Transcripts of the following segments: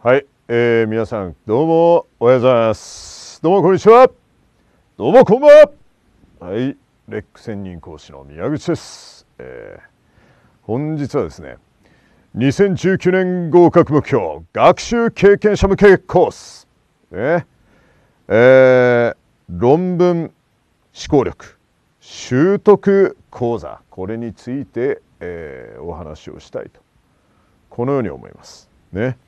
はい、えー、皆さんどうもおはようございます。どうもこんにちは。どうもこんばんは。はいレック専任講師の宮口です、えー、本日はですね2019年合格目標学習経験者向けコース。ね。えー、論文思考力習得講座。これについて、えー、お話をしたいと。このように思います。ね。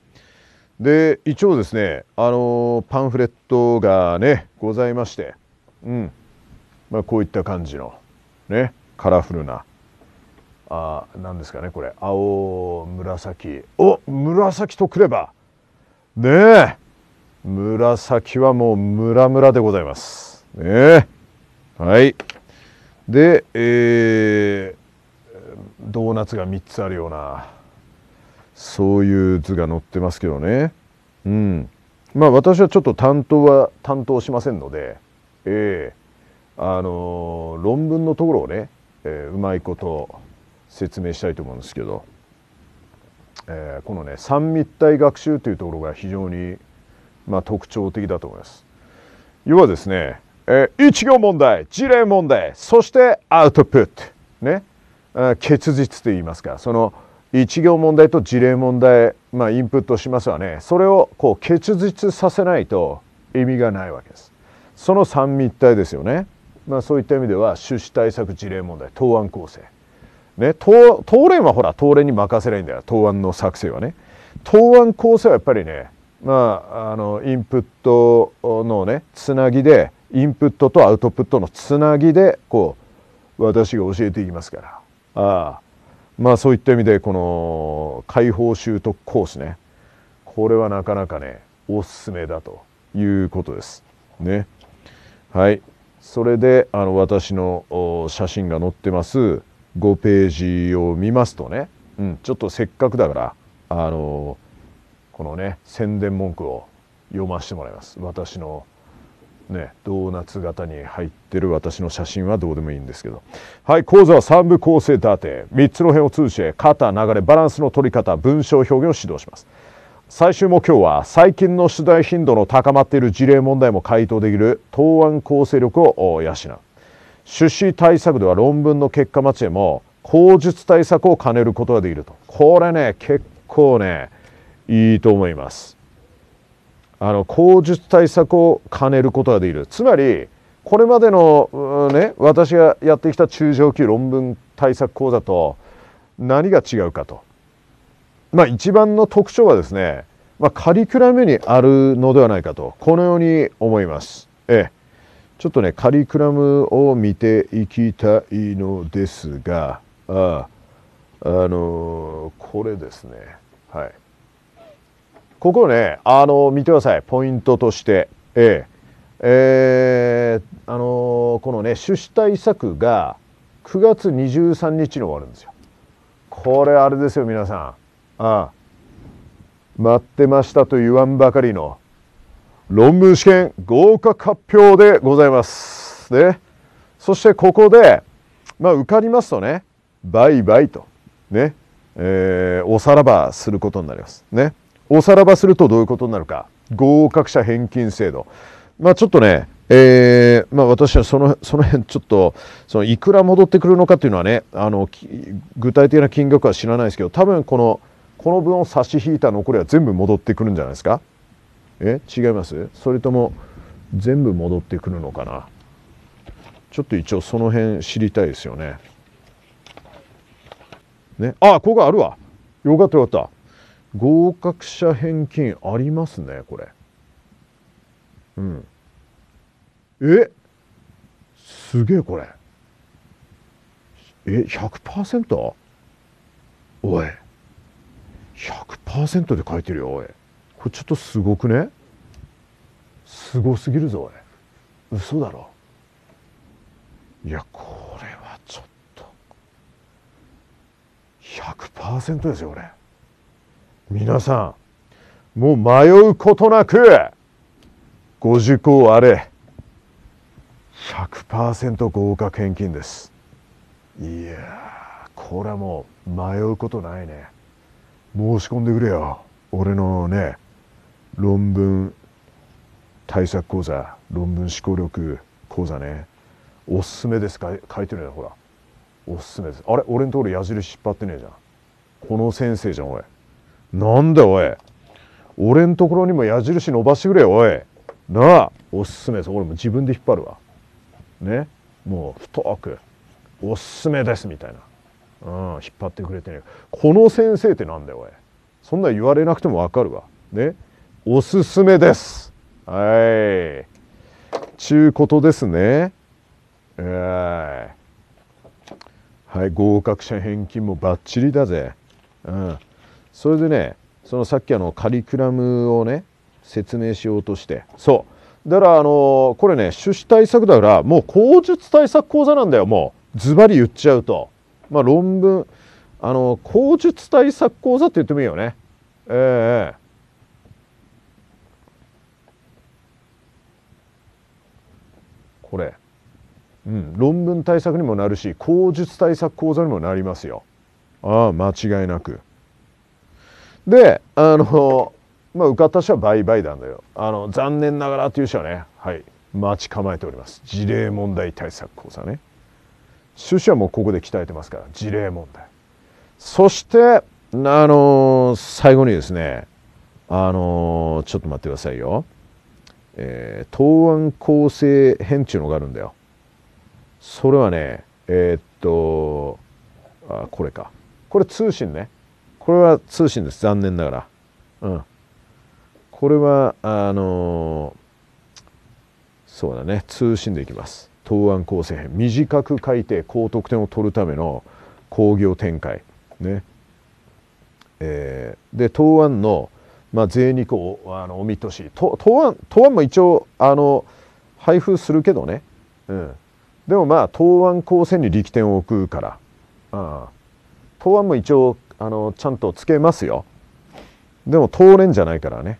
で一応ですねあのパンフレットがねございましてうん。まあこういった感じのねカラフルなあなんですかねこれ。青紫。お紫とくればねえ紫はもうムラムラでございます。ねえ。はい。で、えー、ドーナツが3つあるようなそういう図が載ってますけどね。うん。まあ私はちょっと担当は担当しませんので、ええあのー論文のところをね、えーうまいこと説明したいと思うんですけど、えーこのね三密体学習というところが非常にまあ特徴的だと思います。要はですね、えー一行問題、事例問題、そしてアウトプットね、あ結実と言いますか、その一行問題と事例問題、まあ、インプットしますわね。それをこう結実させないと意味がないわけです。その三密体ですよね、まあ、そういった意味では趣旨対策事例問題答案構成。ね答答練はほら答練に任せないんだよ。答案の作成はね。答案構成はやっぱりねまああのインプットのねつなぎでインプットとアウトプットのつなぎでこう私が教えていきますから。ああ。まあそういった意味でこの解放習得コースね。これはなかなかねおすすめだということです。ね。はい。それであの私の写真が載ってます5ページを見ますとね、うん、ちょっとせっかくだからあのこのね宣伝文句を読ませてもらいます。私のね、ドーナツ型に入ってる私の写真はどうでもいいんですけど。はい講座は3部構成立て3つの辺を通じて型流れバランスの取り方文章表現を指導します。最終目標は最近の取材頻度の高まっている事例問題も回答できる答案構成力を養う。趣旨対策では論文の結果末へも口述対策を兼ねることができると。これね結構ねいいと思います。あの口述対策を兼ねることができるつまりこれまでの、ね、私がやってきた中上級論文対策講座と何が違うかと、まあ、一番の特徴はですね、まあ、カリキュラムにあるのではないかとこのように思います。ええ、ちょっとねカリキュラムを見ていきたいのですがああのこれですねはい。ここね、あの見てください、ポイントとして、えええーあのこのね、趣旨対策が9月23日に終わるんですよ。これ、あれですよ、皆さん。ああ待ってましたと言わんばかりの論文試験合格発表でございます。ね、そしてここで、まあ、受かりますとね、バイバイと、ね、えーおさらばすることになります。ね。おさらばするとどういうことになるか。合格者返金制度。まあちょっとねえーまあ、私はそのその辺ちょっとそのいくら戻ってくるのかっていうのはねあの具体的な金額は知らないですけど多分このこの分を差し引いた残りは全部戻ってくるんじゃないですか。え？違います？それとも全部戻ってくるのかな？ちょっと一応その辺知りたいですよね。ね？あここあるわ。よかったよかった。合格者返金ありますねこれ。うん。え？すげえこれ。え 100%? おい。100%で書いてるよおい。これちょっとすごくね？すごすぎるぞおい。嘘だろ。いやこれはちょっと。100%ですよこれ。皆さんもう迷うことなくご受講あれ100%合格返金です。いやーこれはもう迷うことないね。申し込んでくれよ。俺のね論文対策講座論文思考力講座ね。おすすめですか？書いてるねほら。おすすめです。あれ？俺のところ矢印引っ張ってねえじゃん。この先生じゃんおい。なんだおい。俺のところにも矢印伸ばしてくれよおい。なあおすすめ。です俺も自分で引っ張るわ。ね。もう太くおすすめですみたいな、うん、引っ張ってくれてね。この先生ってなんだよおい。そんな言われなくてもわかるわ。ね。おすすめです。はい。ちゅうことですね。えー、はい。合格者返金もバッチリだぜ。うん。それでねそのさっきあのカリキュラムをね説明しようとして。そう。だからあのこれね趣旨対策だからもう口述対策講座なんだよもう。ズバリ言っちゃうと。まあ論文あの口述対策講座って言ってもいいよね。ええ。これ、うん、論文対策にもなるし口述対策講座にもなりますよ。ああ間違いなく。であのまあ受かった人は倍々なんだよ。あの残念ながらという人はねはい待ち構えております。事例問題対策講座ね。趣旨はもうここで鍛えてますから事例問題。そしてあの最後にですねあのちょっと待ってくださいよ。えー、答案構成編っていうのがあるんだよ。それはねえー、っとあこれか。これ通信ね。これは通信です。残念ながら。うん。これはあのー、そうだね。通信でいきます。答案構成編。短く書いて高得点を取るための工業展開。ね。えー、で答案のまあ、税肉をあのお見通し。答案答案も一応あの配布するけどね、うん、でもまあ答案構成に力点を置くから。あ答案も一応あのちゃんとつけますよ。でも通れんじゃないからね、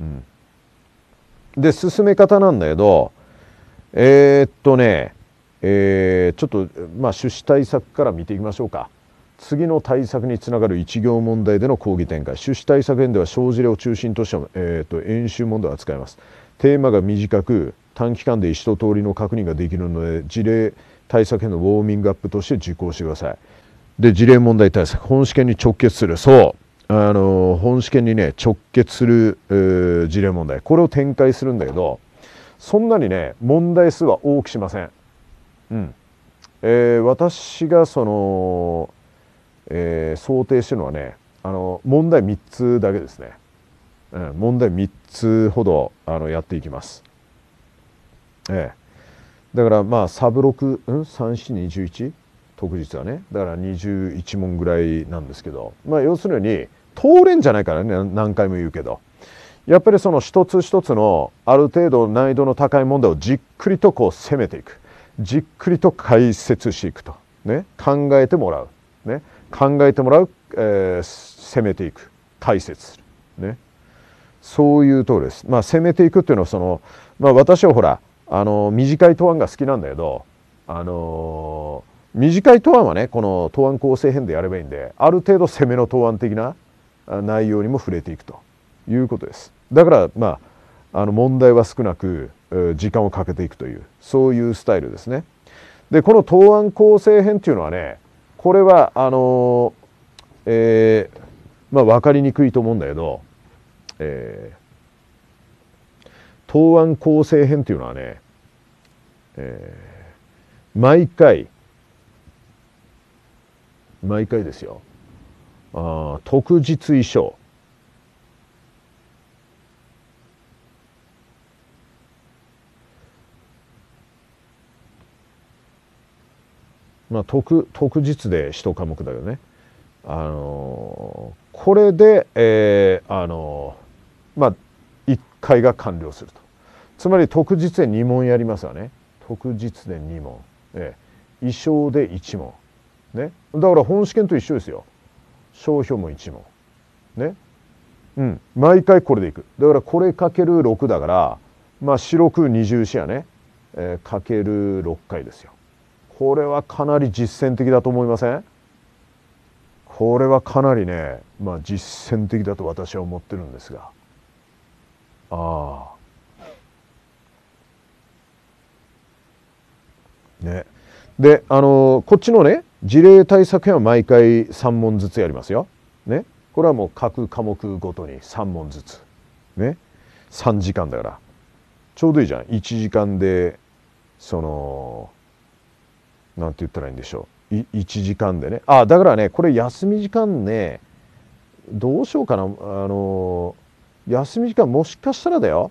うん、で進め方なんだけどえー、っとね、えー、ちょっとまあ趣旨対策から見ていきましょうか。次の対策につながる一行問題での講義展開。趣旨対策編では小事例を中心とした、えーと、演習問題を扱います。テーマが短く短期間で一通りの確認ができるので事例対策編のウォーミングアップとして受講してください。で事例問題対策本試験に直結する。そう。あの本試験にね直結する、事例問題。これを展開するんだけどそんなにね問題数は多くしません。うん。えー、私がそのえー、想定してるのはねあの問題3つだけですね、うん、問題3つほどあのやっていきます。ええ、だからまあサブ6、うん、3421特実はね。だから21問ぐらいなんですけど。まあ要するに通れんじゃないからね。何回も言うけど。やっぱりその一つ一つのある程度難易度の高い問題をじっくりとこう攻めていく。じっくりと解説していくと、ね、考えてもらう、ね、考えてもらう、えー、攻めていく。解説する。ね。そういうところです。まあ攻めていくっていうのはその、まあ、私はほらあの短い答案が好きなんだけどあの短い答案はねこの答案構成編でやればいいんである程度攻めの答案的な内容にも触れていくということです。だからまああの問題は少なく時間をかけていくというそういうスタイルですね。でこの答案構成編っていうのはねこれはあのえー、まあ分かりにくいと思うんだけど、えー、答案構成編っていうのはね、えー、毎回毎回ですよあ特日衣装まあ、特特日で1科目だよね。あのこれで、えー、あのまあ1回が完了すると。つまり特日で2問やりますよね。特日で2問。えー、衣装で1問。ね。だから本試験と一緒ですよ。商標も1問。ね。うん。毎回これでいく。だからこれかける6だから、まあ四六二十四やね。えー、かける6回ですよ。これはかなり実践的だと思いません？これはかなりね、まあ、実践的だと私は思ってるんですがああねであのこっちのね事例対策編は毎回3問ずつやりますよ。ね。これはもう各科目ごとに3問ずつ。ね。3時間だから。ちょうどいいじゃん。1時間でそのなんて言ったらいいんでしょう。1時間でね。あだからねこれ休み時間ねどうしようかな。あの休み時間もしかしたらだよ。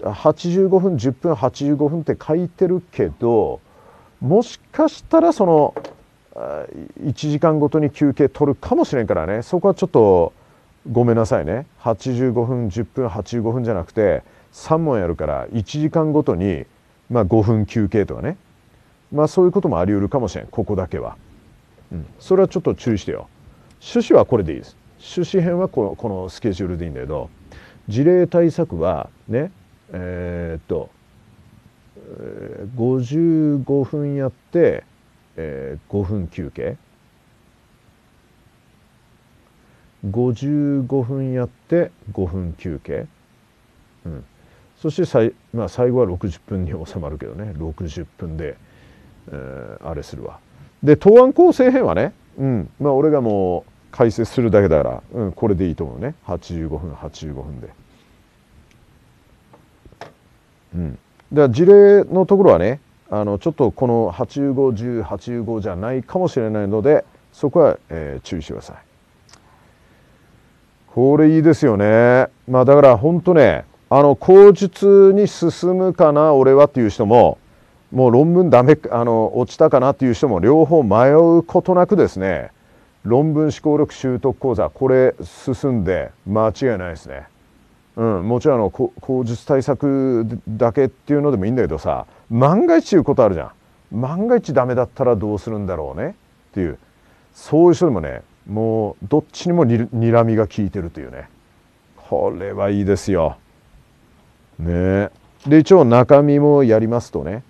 85分10分85分って書いてるけどもしかしたらその1時間ごとに休憩取るかもしれんからね。そこはちょっとごめんなさいね。85分10分85分じゃなくて3問やるから1時間ごとにまあ5分休憩とかね。まあそういうこともあり得るかもしれん。ここだけは、うん、それはちょっと注意してよ。趣旨はこれでいいです。趣旨編はこのこのスケジュールでいいんだけど事例対策はねえー、っと55分やって、えー、5分休憩。55分やって5分休憩、うん、そしてさい、まあ、最後は60分に収まるけどね。60分で、えー、あれするわ。で答案構成編はね、うん。まあ、俺がもう解説するだけだから、うん、これでいいと思うね。85分85分で。うん、だ事例のところはねあのちょっとこの851085じゃないかもしれないのでそこは、えー、注意してください。これいいですよね。まあだから本当ねあの口述に進むかな俺はっていう人ももう論文ダメあの落ちたかなっていう人も両方迷うことなくですね論文思考力習得講座これ進んで間違いないですね。うん、もちろんあの口述対策だけっていうのでもいいんだけどさ万が一いうことあるじゃん。万が一ダメだったらどうするんだろうね。っていう。そういう人でもねもうどっちにもにらみが効いてるというね。これはいいですよ。ね。で一応中身もやりますとね、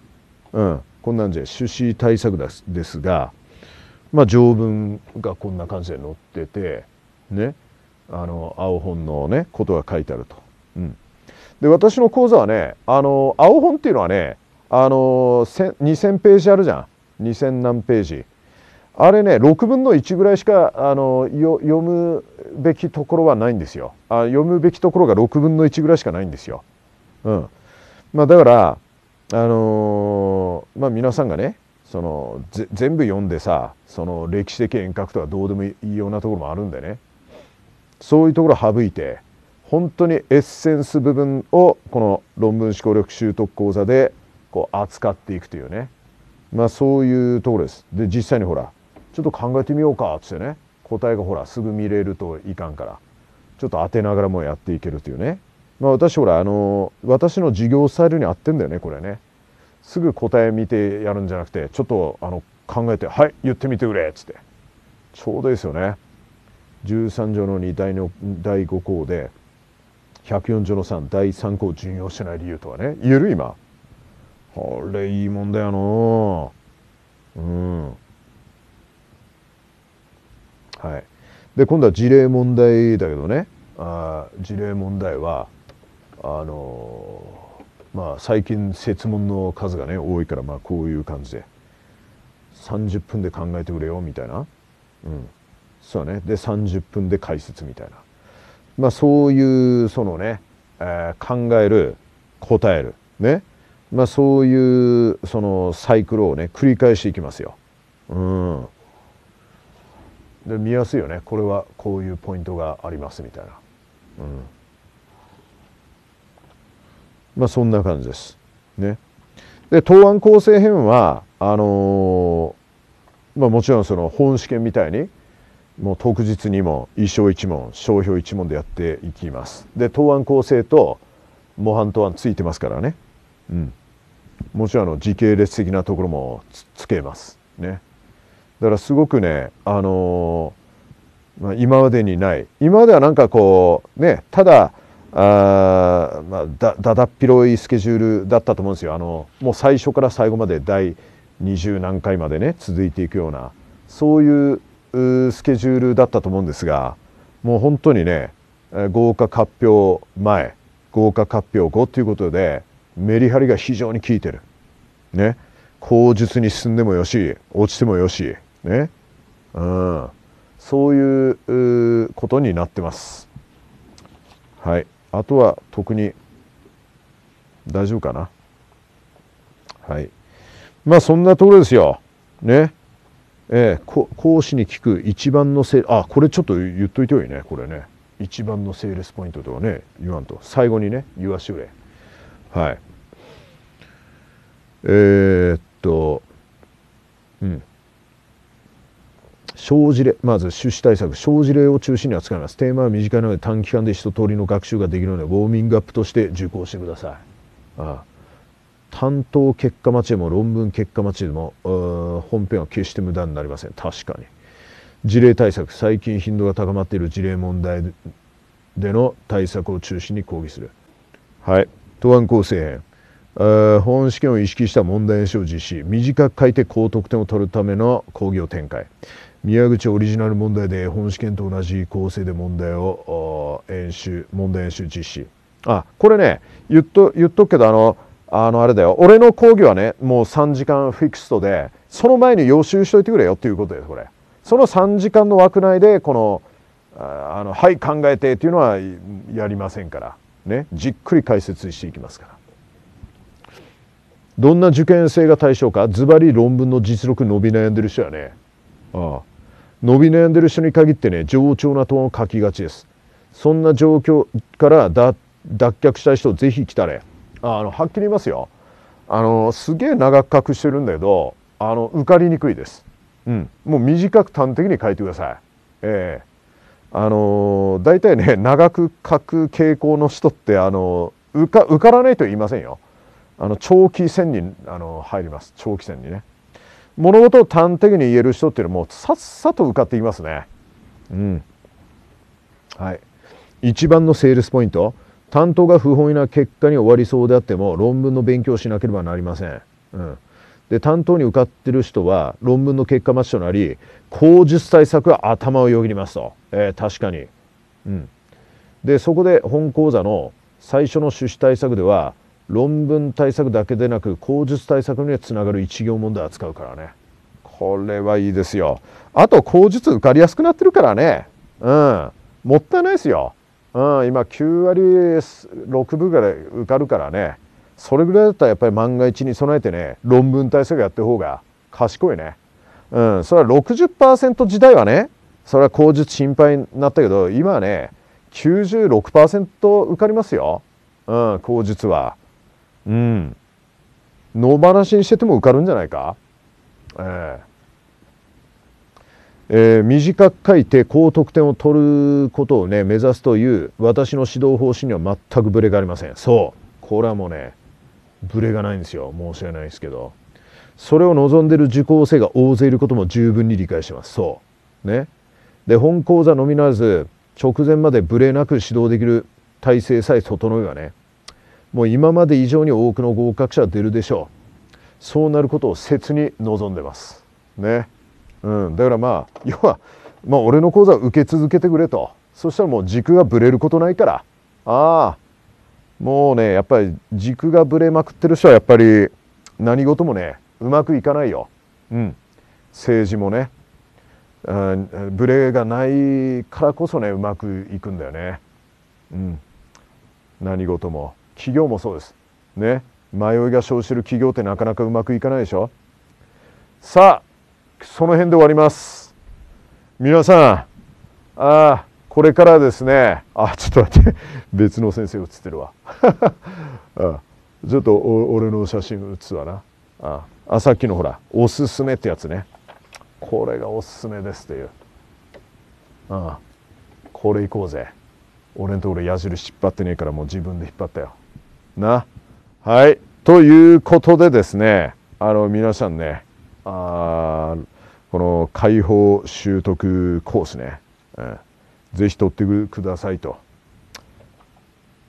うん、こんなんじゃ趣旨対策ですが、まあ、条文がこんな感じで載っててね。あの青本のねことが書いてあると。うん、で私の講座はねあの青本っていうのはねあの2,000ページあるじゃん2,000何ページ。あれね6分の1ぐらいしかあの読むべきところはないんですよあ。読むべきところが6分の1ぐらいしかないんですよ。うんまあ、だからあのー、まあ皆さんがねその全部読んでさその歴史的遠隔とかどうでもいいようなところもあるんでねそういうところを省いて本当にエッセンス部分をこの論文思考力習得講座でこう扱っていくというねまあそういうところです。で実際にほらちょっと考えてみようかっつってね答えがほらすぐ見れるといかんからちょっと当てながらもやっていけるというね。まあ私ほらあの私の授業スタイルに合ってんだよねこれね。すぐ答え見てやるんじゃなくてちょっとあの考えて「はい言ってみてくれ」っつってちょうどいいですよね。13条の2第の第5項で104条の3第3項を準用しない理由とはね言える？今。これいいもんだよのうん。はい。で今度は事例問題だけどね。あ事例問題はあのまあ最近設問の数がね多いからまあこういう感じで。30分で考えてくれよみたいな。うん。そうねで30分で解説みたいなまあそういうそのね、えー、考える答えるねまあそういうそのサイクルをね繰り返していきますよ。うん、で見やすいよねこれはこういうポイントがありますみたいな。うんまあそんな感じです。ね。で答案構成編はあのー、まあもちろんその本試験みたいにもう当日にも一生一問商標一問でやっていきます。で答案構成と模範答案ついてますからね、うん、もちろんあの時系列的なところもつけます。ね。だからすごくねあのー、まあ、今までにない。今まではなんかこうねただあ、まあ、だだだっ広いスケジュールだったと思うんですよ。あのもう最初から最後まで第20何回までね続いていくようなそういうスケジュールだったと思うんですがもう本当にね合格発表前合格発表後ということでメリハリが非常に効いてる。ね。口述に進んでもよし落ちてもよしね。うん。そういうことになってます。はい。あとは特に大丈夫かな。はい。まあそんなところですよ。ね。えー、講師に聞く一番のせあこれちょっと言っといてよいいねこれね。一番のセールスポイントとかね言わんと。最後にね言わしゅれ。はい。えー、っとうん。小事例まず趣旨対策。小事例を中心に扱います。テーマは短いので短期間で一通りの学習ができるのでウォーミングアップとして受講してください。ああ。担当結果待ちでも論文結果待ちでも本編は決して無駄になりません。確かに。事例対策最近頻度が高まっている事例問題での対策を中心に講義する。はい。答案構成編。本試験を意識した問題演習を実施。短く書いて高得点を取るための講義を展開。宮口オリジナル問題で本試験と同じ構成で問題を演習問題演習実施。あこれね言っと言っとくけどあのあのあれだよ。俺の講義はねもう3時間フィクストでその前に予習しといてくれよっていうことですこれ。その3時間の枠内でこのあのはい考えてっていうのはやりませんから。ね。じっくり解説していきますから。どんな受験生が対象か？ズバリ論文の実力伸び悩んでる人はね。ああ。伸び悩んでる人に限ってね冗長な答案を書きがちです。そんな状況から脱却したい人ぜひ来たれ。あのはっきり言いますよ。あのすげえ長く隠してるんだけどあの受かりにくいです、うん、もう短く端的に書いてください。ええ。ー、あの大体ね長く書く傾向の人ってあの受か受からないと言いませんよ。あの長期戦にあの入ります。長期戦にね。物事を端的に言える人っていうのはもうさっさと受かっていきますね。うん。はい。一番のセールスポイント。担当が不本意な結果に終わりそうであっても論文の勉強しなければなりません。うん、で担当に受かってる人は論文の結果待ちとなり口述対策は頭をよぎりますと、えー、確かに。うん、でそこで本講座の最初の趣旨対策では論文対策だけでなく口述対策にはつながる一行問題を扱うからね。これはいいですよ。あと口述受かりやすくなってるからね。うん。もったいないですよ。うん、今9割6分ぐらい受かるからね。それぐらいだったらやっぱり万が一に備えてね論文対策やってる方が賢いね。うん、それは60%時代はねそれは口述心配になったけど今はね96%受かりますよ、うん、口述は。うん。野放しにしてても受かるんじゃないか。えーえー、短く書いて高得点を取ることをね目指すという私の指導方針には全くブレがありませんそうこれはもうねブレがないんですよ。申し訳ないですけど。それを望んでる受講生が大勢いることも十分に理解してます。そう。ね。で本講座のみならず直前までブレなく指導できる体制さえ整えばねもう今まで以上に多くの合格者が出るでしょう。そうなることを切に望んでます。ね。うん、だからまあ要は、まあ、俺の講座を受け続けてくれと。そしたらもう軸がぶれることないから。ああ。もうねやっぱり軸がぶれまくってる人はやっぱり何事もねうまくいかないよ、うん、政治もね、うん、ブレがないからこそねうまくいくんだよね、うん、何事も。企業もそうです。ね。迷いが生じる企業ってなかなかうまくいかないでしょ。さあその辺で終わります。皆さん。ああ。これからですね。あちょっと待って。別の先生写ってるわ。あちょっと俺の写真写すわな。ああさっきのほらおすすめってやつね。これがおすすめですっていう。ああこれ行こうぜ。俺んところ矢印引っ張ってねえからもう自分で引っ張ったよ。な。はい。ということでですね。あの皆さんね。あこの解放習得コースね、えー、ぜひ取ってくださいと。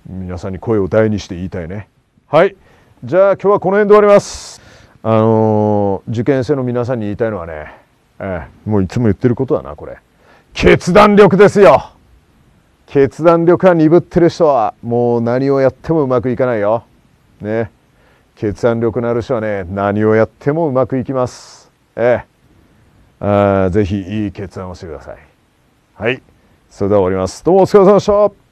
皆さんに声を大にして言いたいね。はい。じゃあ今日はこの辺で終わります。あのー、受験生の皆さんに言いたいのはね、え、もういつも言ってることだなこれ。決断力ですよ。決断力が鈍ってる人はもう何をやってもうまくいかないよ。ね。決断力のある人はね何をやってもうまくいきます。ええ。あぜひいい決断をしてください。はい。それでは終わります。どうもお疲れ様でした。